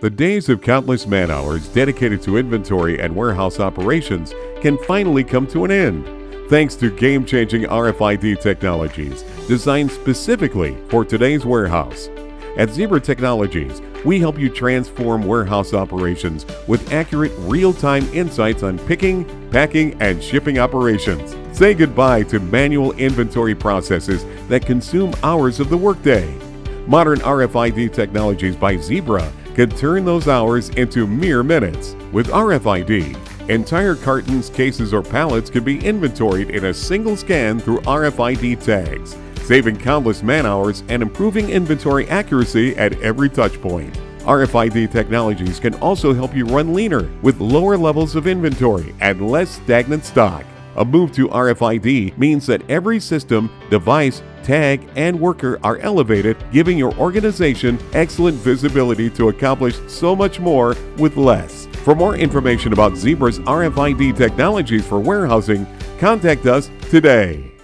The days of countless man hours dedicated to inventory and warehouse operations can finally come to an end thanks to game changing RFID technologies designed specifically for today's warehouse. At Zebra Technologies, we help you transform warehouse operations with accurate real time insights on picking, packing, and shipping operations. Say goodbye to manual inventory processes that consume hours of the workday. Modern RFID technologies by Zebra can turn those hours into mere minutes. With RFID, entire cartons, cases, or pallets can be inventoried in a single scan through RFID tags, saving countless man hours and improving inventory accuracy at every touchpoint. RFID technologies can also help you run leaner with lower levels of inventory and less stagnant stock. A move to RFID means that every system, device, tag, and worker are elevated, giving your organization excellent visibility to accomplish so much more with less. For more information about Zebra's RFID technologies for warehousing, contact us today.